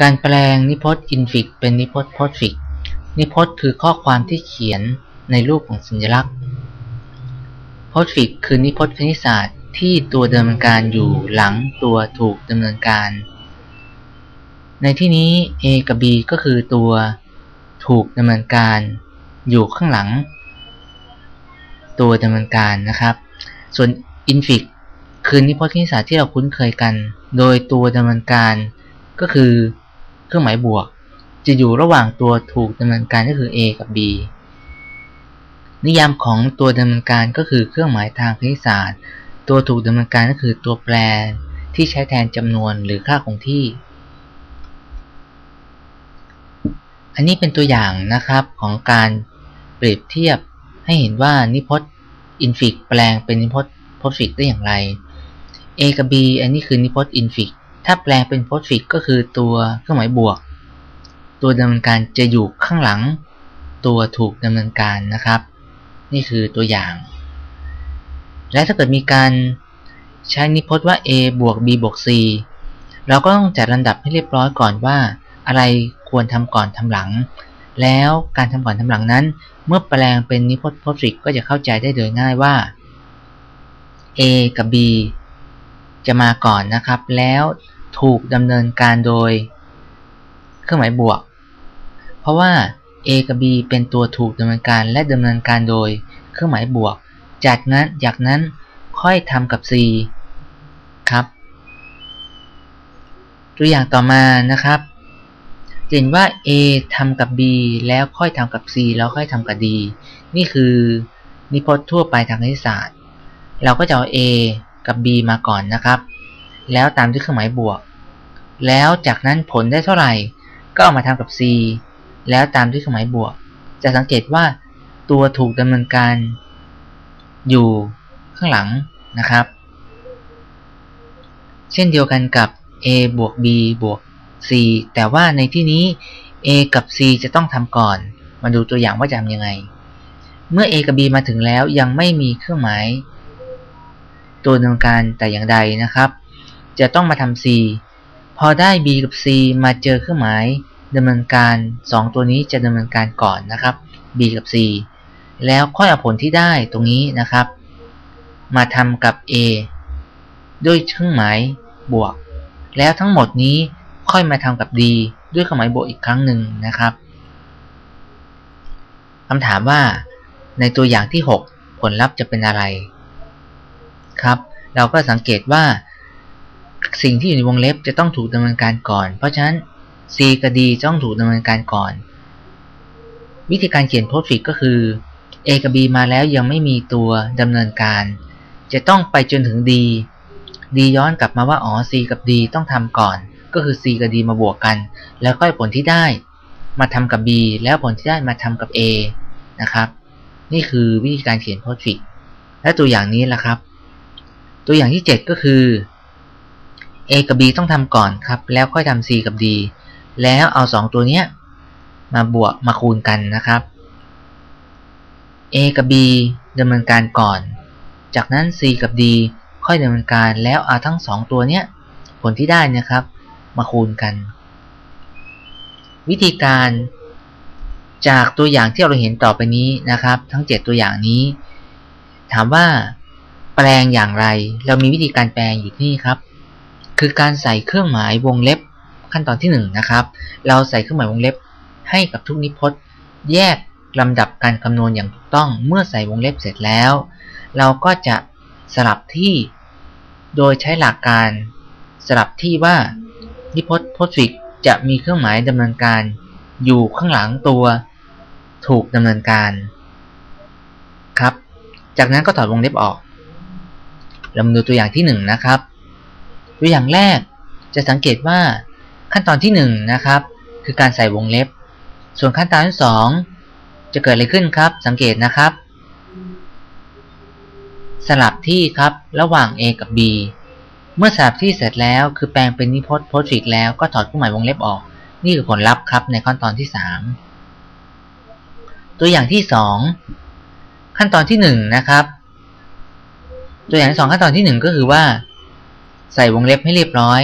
การแปลงนิพจน์ infix เป็นนิพจน์ postfix นิพจน์คือข้อความที่เขียนในรูปของสัญลักษณ์ postfix คือนิพจน์คณิตศาสตร์ที่ตัวดำเนินการอยู่หลังตัวถูกดำเนินการ ในที่นี้ A กับ B ก็คือตัวถูกดำเนินการอยู่ข้างหลัง ตัวดำเนินการนะครับ ส่วน infix คือนิพจน์คณิตศาสตร์ที่เราคุ้นเคยกัน โดยตัวดำเนินการก็คือ เครื่องหมายบวก จะอยู่ระหว่างตัวถูกดำเนินการก็คือ A กับ B นิยามของตัวดำเนินการก็คือเครื่องหมายทางคณิตศาสตร์ ตัวถูกดำเนินการก็คือตัวแปรที่ใช้แทนจำนวนหรือค่าคงที่ อันนี้เป็นตัวอย่างนะครับของการเปรียบเทียบให้เห็นว่านิพจน์ infix แปลงเป็นนิพจน์ postfix ได้อย่างไร A กับ B อันนี้คือนิพจน์ infix ถ้าแปลงเป็น postfix ก็คือตัวเครื่องหมายบวก ตัวดำเนินการจะอยู่ข้างหลัง ตัวถูกดำเนินการนะครับ นี่คือตัวอย่าง และถ้าเกิดมีการใช้นิพจน์ว่า a บวก b บวก c เราก็ต้องจัดลำดับให้เรียบร้อยก่อนว่า อะไรควรทำก่อนทำหลัง แล้วการทำก่อนทำหลังนั้น เมื่อแปลงเป็นนิพจน์โพสฟิกก็จะเข้าใจได้โดยง่ายว่า a กับ b จะมาก่อนนะครับ แล้วถูกดำเนินการโดย เครื่องหมายบวก เพราะว่า a กับ b เป็นตัวถูกดำเนินการและดำเนินการโดย เครื่องหมายบวก จากนั้นจากนั้นค่อยทำกับ c ครับ ตัวอย่างต่อมานะครับเห็นว่า a ทำกับ b แล้วค่อยทำกับ c แล้วค่อยทำกับ d นี่คือนิพจน์ทั่วไปทางคณิตศาสตร์ เราก็จะเอา a กับ b มาก่อนนะครับ แล้วตามด้วยเครื่องหมายบวก แล้วจากนั้นผลได้เท่าไหร่ ก็เอามาทำกับ c แล้วตามด้วยเครื่องหมายบวก จะสังเกตว่าตัวถูกดำเนินการ อยู่ข้างหลังนะครับ เช่นเดียวกันกับ a บวก b บวก c แต่ว่าในที่นี้ a กับ c จะต้องทำก่อน มาดูตัวอย่างว่าจะทำยังไง เมื่อ a กับ b มาถึงแล้วยังไม่มีเครื่องหมาย ตัวดำเนินการแต่อย่างใดนะครับ จะต้องมาทำ C พอได้ B กับ C มาเจอเครื่องหมายดำเนินการ 2 ตัวนี้จะดำเนินการก่อนนะครับ B กับ C แล้วค่อยเอาผลที่ได้ตรงนี้นะครับ มาทำกับ A ด้วยเครื่องหมายบวก แล้วทั้งหมดนี้ค่อยมาทำกับ D ด้วยเครื่องหมายบวกอีกครั้งหนึ่งนะครับคำถามว่าในตัวอย่างที่ 6 ผลลัพธ์จะเป็นอะไร ครับ เราก็สังเกตว่า สิ่งที่อยู่ในวงเล็บจะต้องถูกดำเนินการก่อน เพราะฉะนั้น C กับ D ต้องถูกดำเนินการก่อน วิธีการเขียน postfix ก็คือ A กับ B มาแล้วยังไม่มีตัวดำเนินการ จะต้องไปจนถึง D D ย้อนกลับมาว่าอ๋อ C กับ D ต้องทำก่อน ก็คือ C กับ D มาบวกกัน แล้วก็ผลที่ได้มาทำกับ B แล้วผลที่ได้มาทำกับ A นะครับ นี่คือวิธีการเขียน postfix และตัวอย่างนี้แหละครับ ตัวอย่างที่ 7 ก็คือ a กับ b ต้องทำก่อนครับ แล้วค่อยทำ c กับ d แล้วเอา 2 ตัวนี้มาบวกมาคูณกันนะครับ a กับ b ดำเนินการก่อน จากนั้น c กับ d ค่อยดำเนินการแล้วเอาทั้ง 2 ตัวนี้ผลที่ได้นะครับ มาคูณกัน วิธีการจากตัวอย่างที่เราเห็นต่อไปนี้นะครับ ทั้ง 7 ตัวอย่างนี้ ถามว่า แปลงอย่างไร เรามีวิธีการแปลงอยู่ที่นี่ครับ คือการใส่เครื่องหมายวงเล็บขั้นตอนที่1นนะครับ เราใส่เครื่องหมายวงเล็บให้กับทุกนิพจน์ แยกลำดับการคำนวณอย่างถูกต้อง เมื่อใส่วงเล็บเสร็จแล้ว เราก็จะสลับที่ โดยใช้หลักการสลับที่ว่านิพจน์โพสฟิกจะมีเครื่องหมายดำเนินการ อยู่ข้างหลังตัว ถูกดำเนินการ ครับ จากนั้นก็ถอดวงเล็บออก เรามาดูตัวอย่างที่1นนะครับ ตัวอย่างแรกจะสังเกตว่าขั้นตอนที่1นนะครับ คือการใส่วงเล็บ ส่วนขั้นตอนที่ 2 จะเกิดอะไรขึ้นครับ สังเกตนะครับ สลับที่ครับระหว่าง A กับ B เมื่อสลับที่เสร็จแล้วคือแปลงเป็นนิพจน์โพสฟิกแล้วก็ถอดเครื่องหมายวงเล็บออก นี่คือผลลัพธ์ครับในขั้นตอนที่ 3 ตัวอย่างที่ 2 ขั้นตอนที่ 1 นะครับ ตัวอย่างที่สองขั้นตอนที่หนึ่งก็คือว่า ใส่วงเล็บให้เรียบร้อย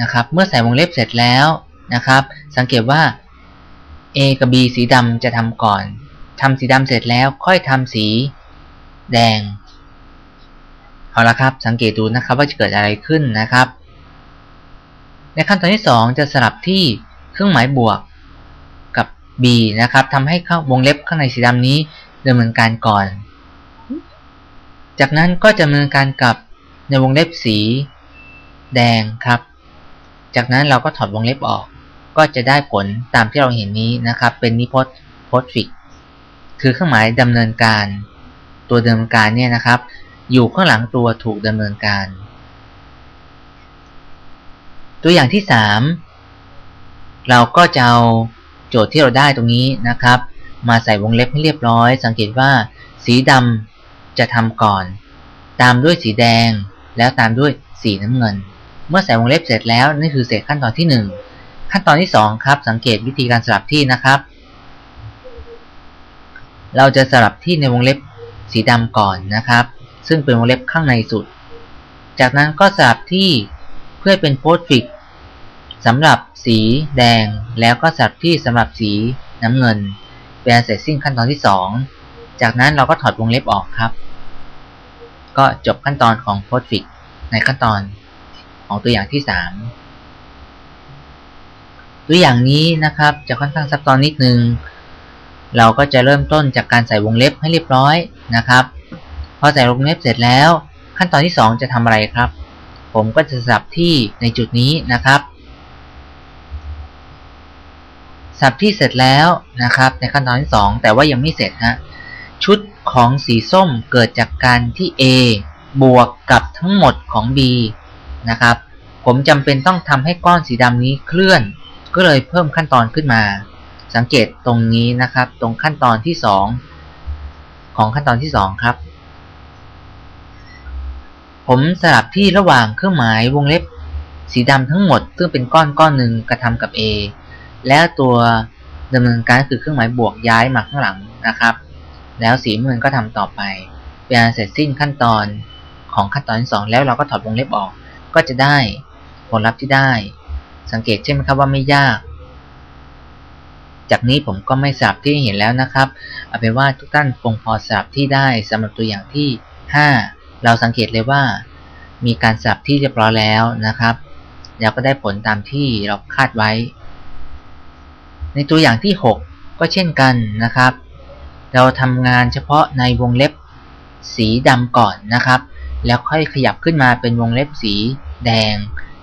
นะครับ เมื่อใส่วงเล็บเสร็จแล้วนะครับ สังเกตว่า A กับ B สีดำจะทำก่อนทำสีดำเสร็จแล้วค่อยทำสีแดงเอาละครับ สังเกตดูนะครับว่าจะเกิดอะไรขึ้นนะครับ ในขั้นตอนที่ 2 จะสลับที่เครื่องหมายบวกกับ B นะครับทำให้วงเล็บข้างในสีดำนี้ดำเนินการก่อน จากนั้นก็จะดำเนินการกับในวงเล็บสี แดงครับ จากนั้นเราก็ถอดวงเล็บออก ก็จะได้ผลตามที่เราเห็นนี้นะครับ เป็นนิพจน์โพสฟิกคือเครื่องหมายดำเนินการ ตัวดำเนินการเนี่ยนะครับ อยู่ข้างหลังตัวถูกดำเนินการ ตัวอย่างที่ 3 เราก็จะเอาโจทย์ที่เราได้ตรงนี้นะครับ มาใส่วงเล็บให้เรียบร้อย สังเกตว่าสีดำ จะทำก่อน ตามด้วยสีแดง แล้วตามด้วยสีน้ำเงิน เมื่อใส่วงเล็บเสร็จแล้วนี่คือเสร็จขั้นตอนที่ 1 ขั้นตอนที่ 2 ครับ สังเกตวิธีการสลับที่นะครับ เราจะสลับที่ในวงเล็บสีดำก่อนนะครับ ซึ่งเป็นวงเล็บข้างในสุด จากนั้นก็สลับที่เพื่อเป็นโพสต์ฟิกสำหรับสีแดงแล้วก็สลับที่สำหรับสีน้ำเงินเป็นเสร็จสิ้นขั้นตอนที่ 2 จากนั้นเราก็ถอดวงเล็บออกครับ ก็จบขั้นตอนของโพสฟิกในขั้นตอนของตัวอย่างที่ 3 ตัวอย่างนี้นะครับจะค่อนข้างซับซ้อนนิดนึง เราก็จะเริ่มต้นจากการใส่วงเล็บให้เรียบร้อยนะครับ พอใส่วงเล็บเสร็จแล้ว ขั้นตอนที่ 2 จะทำอะไรครับ ผมก็จะสับที่ในจุดนี้นะครับสับที่เสร็จแล้วนะครับในขั้นตอนที่ 2 แต่ว่ายังไม่เสร็จฮะชุด ของสีส้มเกิดจากการที่ A บวกกับทั้งหมดของ B นะครับ ผมจำเป็นต้องทำให้ก้อนสีดำนี้เคลื่อน ก็เลยเพิ่มขั้นตอนขึ้นมา สังเกตตรงนี้นะครับ ตรงขั้นตอนที่ 2 ของขั้นตอนที่ 2 ครับ ผมสลับที่ระหว่างเครื่องหมายวงเล็บสีดำทั้งหมด ซึ่งเป็นก้อนก้อนหนึ่งกระทำกับ A แล้วตัวดำเนินการคือเครื่องหมายบวกย้ายมาข้างหลังนะครับ แล้วสีเงินก็ทำต่อไปเป็นเสร็จสิ้นขั้นตอนของขั้นตอนที่2แล้วเราก็ถอดวงเล็บออก ก็จะได้ผลลัพธ์ที่ได้ สังเกตใช่ไหมครับว่าไม่ยาก จากนี้ผมก็ไม่สับที่เห็นแล้วนะครับเอาเป็นว่าทุกท่านคงพอสับที่ได้สำหรับตัวอย่างที่ 5 เราสังเกตเลยว่า มีการสับที่เรียบร้อยแล้วนะครับแล้วก็ได้ผลตามที่เราคาดไว้ ในตัวอย่างที่ 6 ก็เช่นกันนะครับ เราทำงานเฉพาะในวงเล็บสีดำก่อนนะครับ แล้วค่อยขยับขึ้นมาเป็นวงเล็บสีแดง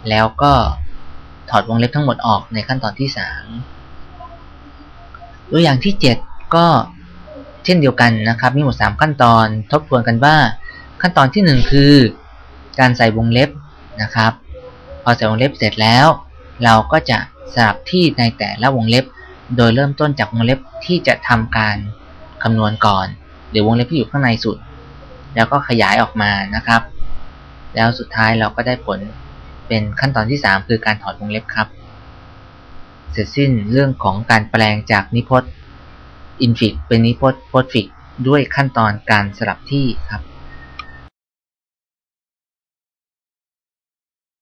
แล้วก็ถอดวงเล็บทั้งหมดออกในขั้นตอนที่ 3 ตัวอย่างที่ 7 ก็เช่นเดียวกันนะครับ มีหมด 3 ขั้นตอนทบทวนกันว่า ขั้นตอนที่ 1 คือ การใส่วงเล็บนะครับ พอใส่วงเล็บเสร็จแล้ว เราก็จะสลับที่ในแต่ละวงเล็บ โดยเริ่มต้นจากวงเล็บที่จะทำการ คำนวณก่อน หรือวงเล็บที่อยู่ข้างในสุด แล้วก็ขยายออกมานะครับ แล้วสุดท้ายเราก็ได้ผลเป็นขั้นตอนที่ 3 คือการถอดวงเล็บครับ เสร็จสิ้นเรื่องของการแปลงจากนิพจน์ infix เป็นนิพจน์ postfix ด้วยขั้นตอนการสลับที่ครับ